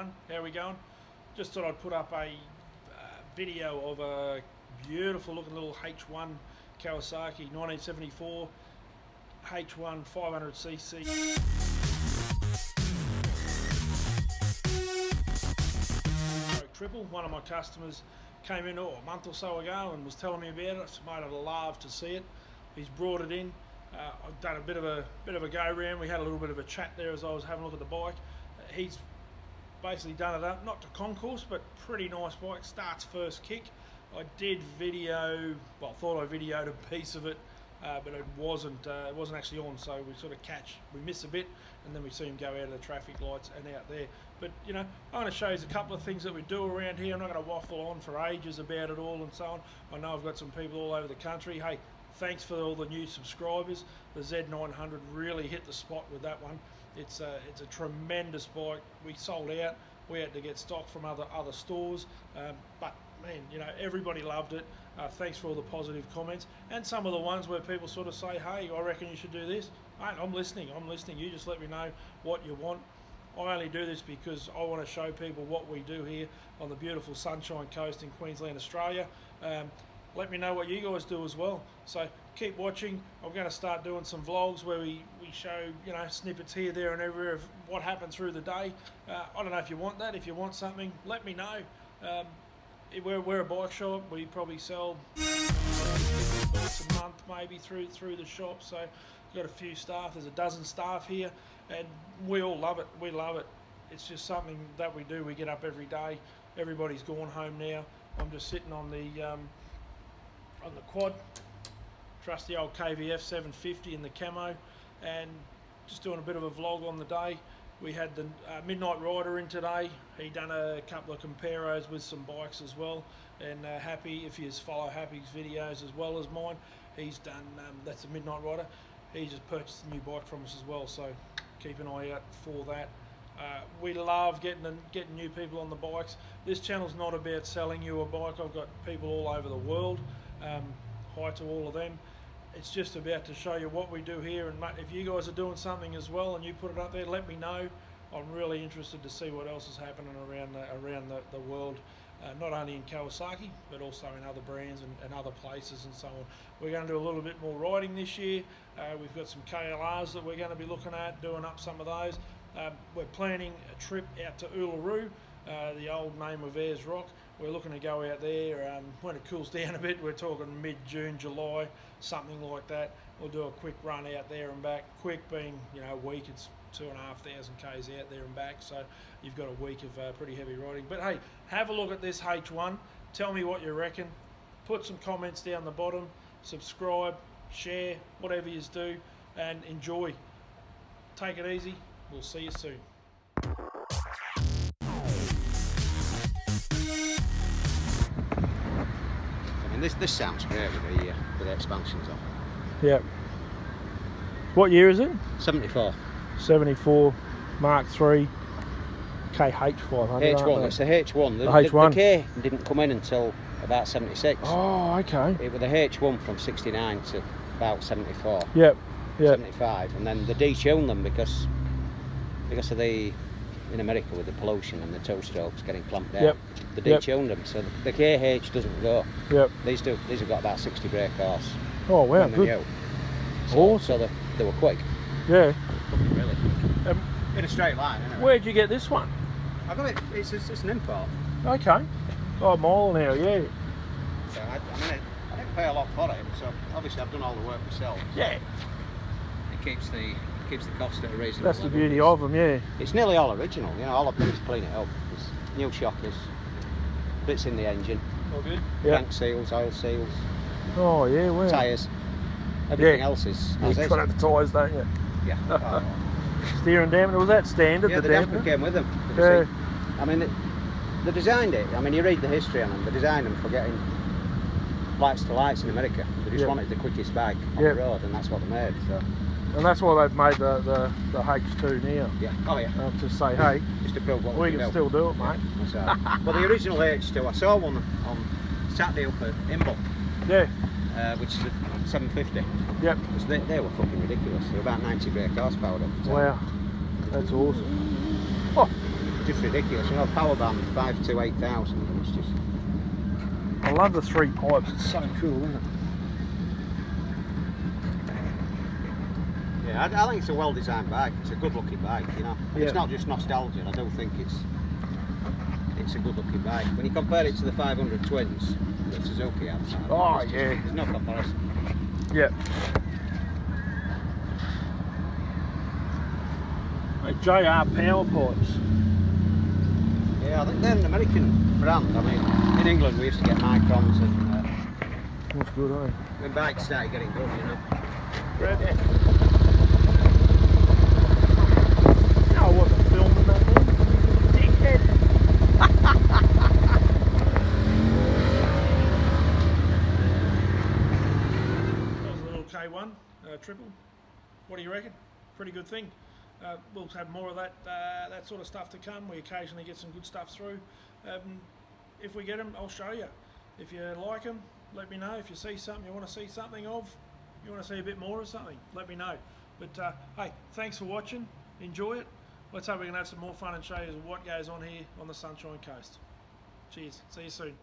everyone, how we going? Just thought I'd put up a uh, video of a beautiful looking little H1 Kawasaki 1974 H1 500cc. Triple. One of my customers came in oh, a month or so ago and was telling me about it. I said, mate, I'd love to see it. He's brought it in. Uh, I've done a bit of a bit of a go round. We had a little bit of a chat there as I was having a look at the bike. Uh, he's basically done it up, not to concours, but pretty nice bike. Starts first kick. I did video, well, I thought I videoed a piece of it, uh, but it wasn't. Uh, it wasn't actually on, so we sort of catch, we miss a bit, and then we see him go out of the traffic lights and out there. But you know, I'm going to show you a couple of things that we do around here. I'm not going to waffle on for ages about it all and so on. I know I've got some people all over the country. Hey, thanks for all the new subscribers. The Z900 really hit the spot with that one. It's a, it's a tremendous bike. We sold out. We had to get stock from other other stores, um, but man, you know, everybody loved it. Uh, thanks for all the positive comments and some of the ones where people sort of say, "Hey, I reckon you should do this." Mate, I'm listening. I'm listening. You just let me know what you want. I only do this because I want to show people what we do here on the beautiful Sunshine Coast in Queensland, Australia. Um, let me know what you guys do as well. So keep watching. I'm going to start doing some vlogs where we, we show you know snippets here, there, and everywhere of what happened through the day. Uh, I don't know if you want that. If you want something, let me know. Um, we're, we're a bike shop. We probably sell a month maybe through through the shop. So got a few staff. There's a dozen staff here, and we all love it. We love it. It's just something that we do. We get up every day. Everybody's gone home now. I'm just sitting on the um, on the quad. Trust the old KVF 750 in the camo, and just doing a bit of a vlog on the day. We had the uh, Midnight Rider in today. He done a couple of comparos with some bikes as well. And uh, Happy, if you follow Happy's videos as well as mine, he's done, um, that's a Midnight Rider. He just purchased a new bike from us as well, so keep an eye out for that. Uh, we love getting getting new people on the bikes. This channel's not about selling you a bike. I've got people all over the world. Um, hi to all of them it's just about to show you what we do here and if you guys are doing something as well and you put it up there let me know I'm really interested to see what else is happening around the, around the, the world uh, not only in Kawasaki but also in other brands and, and, other places and so on. We're going to do a little bit more riding this year. Uh, we've got some KLRs that we're going to be looking at, doing up some of those. Um, we're planning a trip out to Uluru, uh, the old name of Ayers Rock. We're looking to go out there um, when it cools down a bit. We're talking mid-June, July, something like that. We'll do a quick run out there and back. Quick being, you know, a week. It's two and a half thousand k's out there and back. So you've got a week of uh, pretty heavy riding. But hey, have a look at this H1. Tell me what you reckon. Put some comments down the bottom. Subscribe, share, whatever you do, and enjoy. Take it easy. We'll see you soon. And this this sounds great with the uh, with the expansions on. Yep. What year is it? 74. 74 Mark III KH500. H1. It's the H1. The, the H1. The, the K didn't come in until about 76. Oh, okay. It was the H1 from 69 to about 74. Yep. Yep. 75, and then they detuned them because because of the in America with the pollution and the two strokes getting clamped down. Yep. They detuned yep. them, so the KH doesn't go. Yep. These two, these have got about 60 brake horse. Oh wow, good. So, awesome. So they, they were quick. Yeah. Really quick. Um, in a straight line. Anyway. Where'd you get this one? I got it. It's, it's, it's an import. Okay. Oh, mile now, yeah. So I, I mean, I didn't pay a lot for it. So obviously I've done all the work myself. Yeah. It keeps the keeps the cost at a reasonable That's the level. beauty of them, yeah. It's nearly all original, you know, all I've done is clean it up. It's new shockers, bits in the engine. All good? Yeah. Tank seals, oil seals. Oh, yeah, well. Tyres. Everything yeah. else is You cut out the tyres, don't you? Yeah. Oh. Steering dampener, was that standard? Yeah, the, the dampener? dampener came with them. Yeah. See, I mean, they, they designed it, I mean, you read the history on them, they designed them for getting lights to lights in America. They just wanted the quickest bike on the road, and that's what they made. So. And that's why they've made the, the, the H2 now. Yeah. Oh yeah. Uh, to say, hey, just to prove what we, we can still do it, mate. Yeah, well, the original H2, I saw one on Saturday up at Imbil. Yeah. Uh, which is a 750. Yep. They, they, were fucking ridiculous. They were about 90 brake horsepower up. Wow. That's awesome. Oh. just ridiculous. You know, power band five to eight thousand. It's just I love the three pipes. It's so cool, isn't it? Yeah. I, I think it's a well-designed bike. It's a good-looking bike. You know, And it's not just nostalgia. I don't think it's it's a good-looking bike. When you compare it to the 500 twins that Suzuki had, Oh, there's just- yeah. there's no comparison. Yeah. Hey, JR power pipes. Yeah, I think they're an American brand. I mean, in England we used to get Microns and uh, That's good, eh? when bikes started getting good, you know. Red. No, I wasn't filming that one. Dickhead. That was a little K1 uh, triple. What do you reckon? Pretty good thing. Uh, we'll have more of that uh, that sort of stuff to come. We occasionally get some good stuff through. Um, if we get them, I'll show you. If you like them, let me know. If you see something you want to see something of, you want to see a bit more of something, let me know. But uh, hey, thanks for watching. Enjoy it. Let's hope we can have some more fun and show you what goes on here on the Sunshine Coast. Cheers. See you soon.